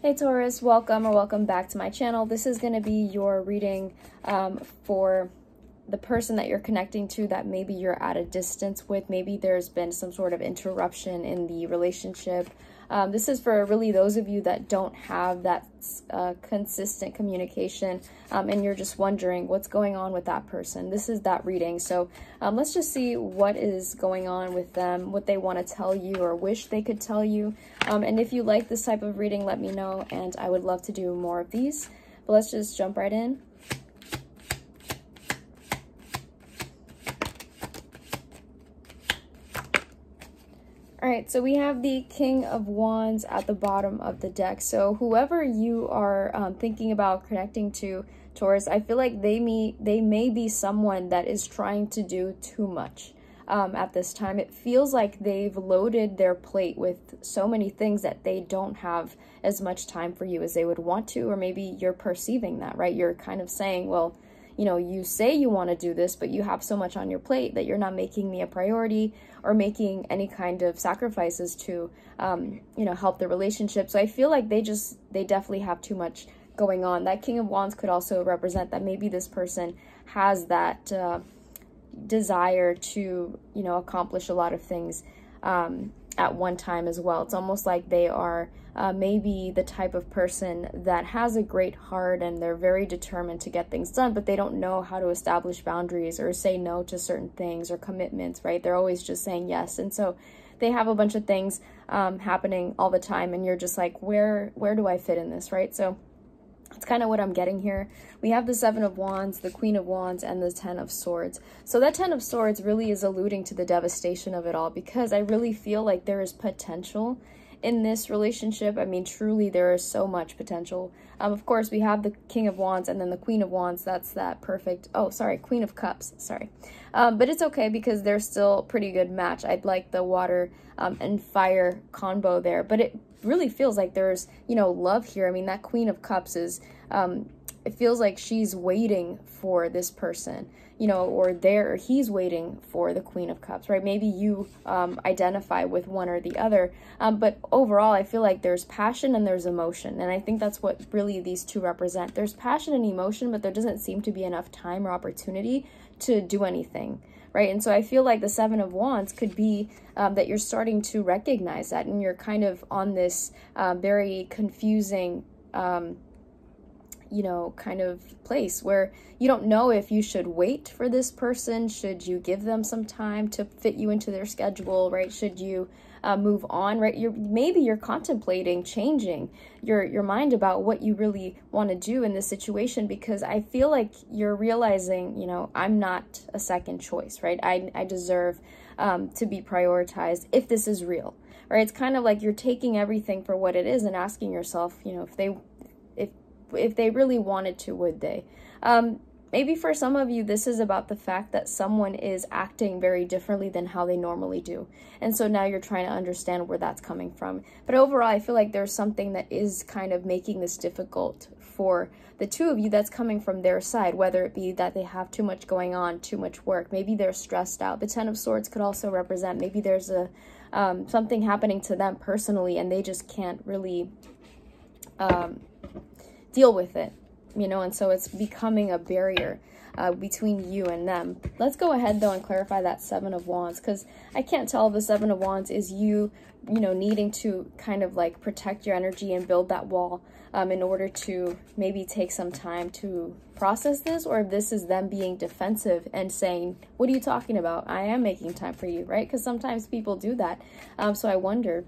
Hey Taurus, welcome or welcome back to my channel. This is going to be your reading um, for the person that you're connecting to that maybe you're at a distance with. Maybe there's been some sort of interruption in the relationship um, this is for really those of you that don't have that uh, consistent communication um, and you're just wondering what's going on with that person. This is that reading. So um, let's just see what is going on with them, what they want to tell you or wish they could tell you. Um, and if you like this type of reading, let me know and I would love to do more of these. But let's just jump right in. All right, so we have the King of Wands at the bottom of the deck. So whoever you are um, thinking about connecting to, Taurus, I feel like they may, they may be someone that is trying to do too much um, at this time. It feels like they've loaded their plate with so many things that they don't have as much time for you as they would want to, or maybe you're perceiving that, right? You're kind of saying, well, you know, you say you want to do this, but you have so much on your plate that you're not making me a priority or making any kind of sacrifices to, um, you know, help the relationship. So I feel like they just, they definitely have too much going on. That King of Wands could also represent that maybe this person has that uh, desire to, you know, accomplish a lot of things um, at one time as well. It's almost like they are uh, maybe the type of person that has a great heart and they're very determined to get things done, but they don't know how to establish boundaries or say no to certain things or commitments, right? They're always just saying yes. And so they have a bunch of things um, happening all the time and you're just like, where, where do I fit in this, right? So that's kind of what I'm getting here. We have the Seven of Wands, the Queen of Wands, and the Ten of Swords. So that Ten of Swords really is alluding to the devastation of it all because I really feel like there is potential in this relationship. I mean, truly, there is so much potential. Um, of course, we have the King of Wands and then the Queen of Wands. That's that perfect. Oh, sorry, Queen of Cups. Sorry. Um, but it's okay because they're still pretty good match. I'd like the water um, and fire combo there. But it really feels like there's, you know, love here. I mean, that Queen of Cups is, um, it feels like she's waiting for this person you know, or there, or he's waiting for the Queen of Cups, right? Maybe you um, identify with one or the other. Um, but overall, I feel like there's passion and there's emotion. And I think that's what really these two represent. There's passion and emotion, but there doesn't seem to be enough time or opportunity to do anything, right? And so I feel like the Seven of Wands could be um, that you're starting to recognize that and you're kind of on this um, very confusing um, you know, kind of place where you don't know if you should wait for this person. Should you give them some time to fit you into their schedule, right? Should you uh, move on, right? You're maybe you're contemplating changing your your mind about what you really want to do in this situation because I feel like you're realizing, you know, I'm not a second choice, right? I I deserve um, to be prioritized if this is real, right? It's kind of like you're taking everything for what it is and asking yourself, you know, if they if they really wanted to, would they? Um, maybe for some of you, this is about the fact that someone is acting very differently than how they normally do. And so now you're trying to understand where that's coming from. But overall, I feel like there's something that is kind of making this difficult for the two of you that's coming from their side, whether it be that they have too much going on, too much work, maybe they're stressed out. The Ten of Swords could also represent maybe there's a um, something happening to them personally and they just can't really um, deal with it, you know, and so it's becoming a barrier uh, between you and them. Let's go ahead though and clarify that Seven of Wands because I can't tell the Seven of Wands is you, you know, needing to kind of like protect your energy and build that wall um, in order to maybe take some time to process this or if this is them being defensive and saying, what are you talking about? I am making time for you, right? Because sometimes people do that. Um, so I wonder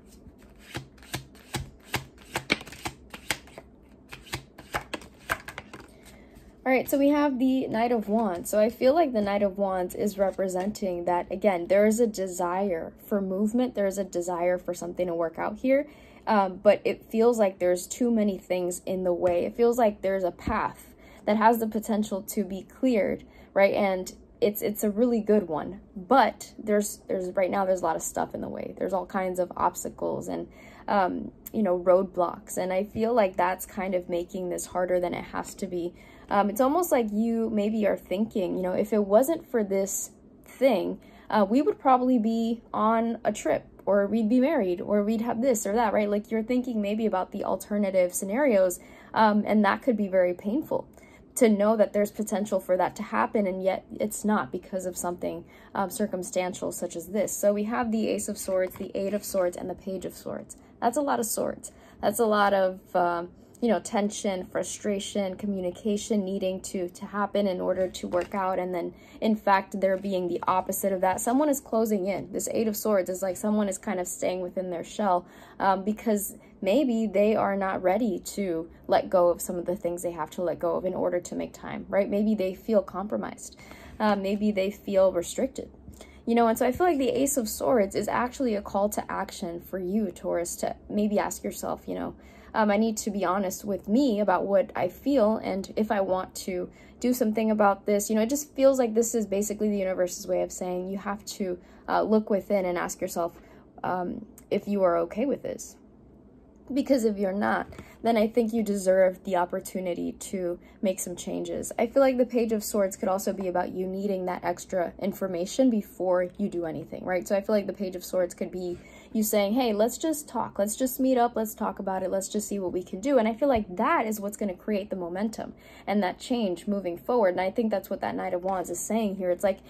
All right, so we have the Knight of Wands. So I feel like the Knight of Wands is representing that, again, there is a desire for movement. There is a desire for something to work out here. Um, but it feels like there's too many things in the way. It feels like there's a path that has the potential to be cleared, right? And it's it's a really good one. But there's there's right now there's a lot of stuff in the way. There's all kinds of obstacles and um, you know roadblocks, and I feel like that's kind of making this harder than it has to be. Um, it's almost like you maybe are thinking, you know, if it wasn't for this thing, uh, we would probably be on a trip or we'd be married, or we'd have this or that, right? Like you're thinking maybe about the alternative scenarios, um, and that could be very painful to know that there's potential for that to happen and yet it's not because of something um, circumstantial such as this. So we have the Ace of Swords, the Eight of Swords, and the Page of Swords. That's a lot of swords. That's a lot of um, you know, tension, frustration, communication needing to, to happen in order to work out. And then, in fact, there being the opposite of that. Someone is closing in. This Eight of Swords is like someone is kind of staying within their shell um, because maybe they are not ready to let go of some of the things they have to let go of in order to make time, right? Maybe they feel compromised. Uh, maybe they feel restricted. You know, and so I feel like the Ace of Swords is actually a call to action for you, Taurus, to maybe ask yourself, you know, um, I need to be honest with me about what I feel and if I want to do something about this. You know, it just feels like this is basically the universe's way of saying you have to uh, look within and ask yourself um, if you are okay with this. Because if you're not, then I think you deserve the opportunity to make some changes. I feel like the Page of Swords could also be about you needing that extra information before you do anything, right? So I feel like the Page of Swords could be you saying, hey, let's just talk, let's just meet up, let's talk about it, let's just see what we can do. And I feel like that is what's going to create the momentum and that change moving forward. And I think that's what that Knight of Wands is saying here. It's like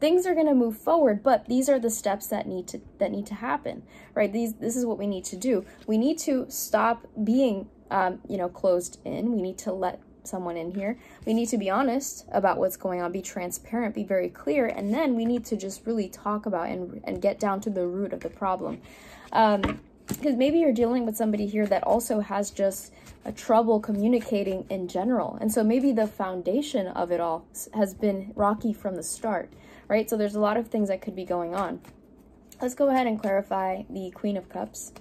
things are going to move forward but these are the steps that need to that need to happen right these this is what we need to do we need to stop being um, you know closed in we need to let someone in here. We need to be honest about what's going on, be transparent, be very clear, and then we need to just really talk about and, and get down to the root of the problem. Um, because maybe you're dealing with somebody here that also has just a trouble communicating in general. And so maybe the foundation of it all has been rocky from the start, right? So there's a lot of things that could be going on. Let's go ahead and clarify the Queen of Cups.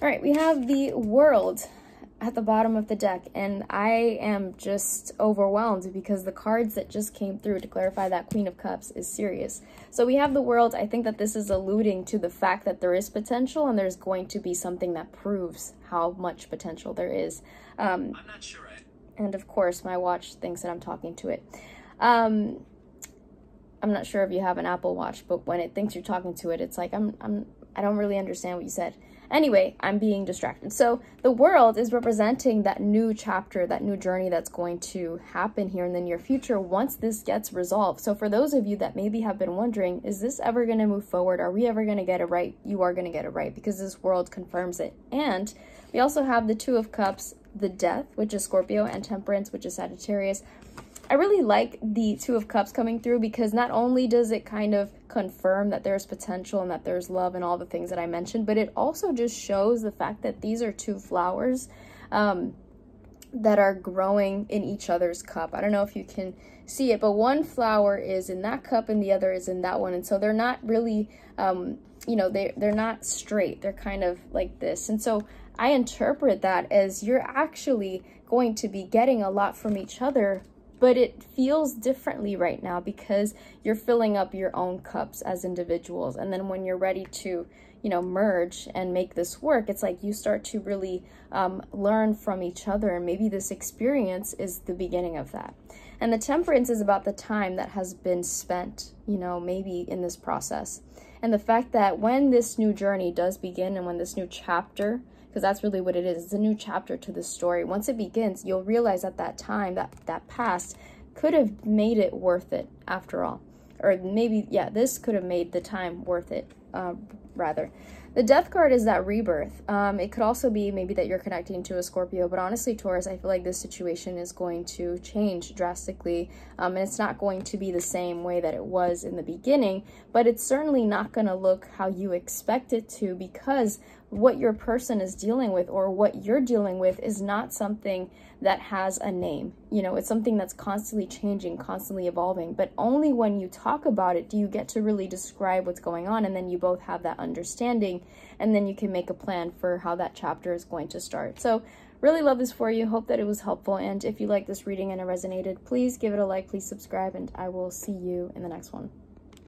All right, we have the world at the bottom of the deck, and I am just overwhelmed because the cards that just came through to clarify that Queen of Cups is serious. So we have the world. I think that this is alluding to the fact that there is potential and there's going to be something that proves how much potential there is. Um, I'm not sure. And of course, my watch thinks that I'm talking to it. Um, I'm not sure if you have an Apple Watch, but when it thinks you're talking to it, it's like, I'm, I'm, I don't really understand what you said. Anyway, I'm being distracted. So the world is representing that new chapter, that new journey that's going to happen here in the near future once this gets resolved. So for those of you that maybe have been wondering, is this ever going to move forward? Are we ever going to get it right? You are going to get it right because this world confirms it. And we also have the Two of Cups, the Death, which is Scorpio, and Temperance, which is Sagittarius. I really like the Two of Cups coming through because not only does it kind of confirm that there's potential and that there's love and all the things that I mentioned, but it also just shows the fact that these are two flowers um, that are growing in each other's cup. I don't know if you can see it, but one flower is in that cup and the other is in that one. And so they're not really, um, you know, they, they're not straight. They're kind of like this. And so I interpret that as you're actually going to be getting a lot from each other but it feels differently right now because you're filling up your own cups as individuals. And then when you're ready to you know merge and make this work it's like you start to really um, learn from each other. And maybe this experience is the beginning of that. And the temperance is about the time that has been spent you know maybe in this process. And the fact that when this new journey does begin and when this new chapter because that's really what it is. It's a new chapter to the story. Once it begins, you'll realize at that time that that past could have made it worth it after all. Or maybe, yeah, this could have made the time worth it, uh, rather. The death card is that rebirth. Um, it could also be maybe that you're connecting to a Scorpio, but honestly, Taurus, I feel like this situation is going to change drastically, um, and it's not going to be the same way that it was in the beginning, but it's certainly not going to look how you expect it to because what your person is dealing with or what you're dealing with is not something that has a name. You know, it's something that's constantly changing, constantly evolving, but only when you talk about it do you get to really describe what's going on and then you both have that understanding and then you can make a plan for how that chapter is going to start. So really love this for you. Hope that it was helpful. And if you like this reading and it resonated, please give it a like, please subscribe, and I will see you in the next one.